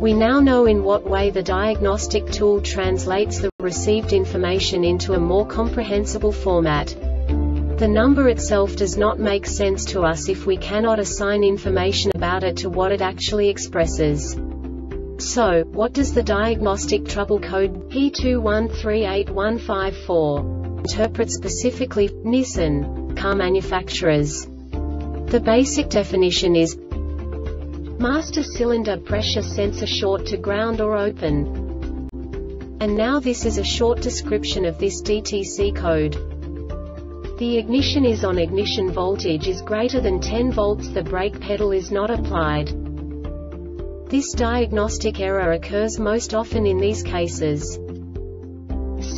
We now know in what way the diagnostic tool translates the received information into a more comprehensible format. The number itself does not make sense to us if we cannot assign information about it to what it actually expresses. So, what does the diagnostic trouble code P2138154 interpret specifically Nissan car manufacturers? The basic definition is Master cylinder pressure sensor short to ground or open. And now this is a short description of this DTC code. The ignition is on ignition voltage is greater than 10 volts the brake pedal is not applied. This diagnostic error occurs most often in these cases.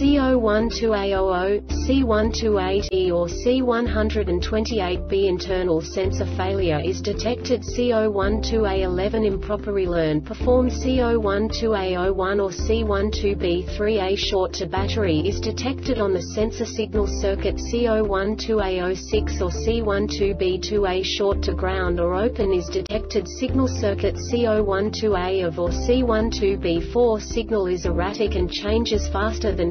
C012A00, C128E or C128B internal sensor failure is detected C012A11 improper relearn performed C012A01 or C12B3A short to battery is detected on the sensor signal circuit C012A06 or C12B2A short to ground or open is detected signal circuit C012A of or C12B4 signal is erratic and changes faster than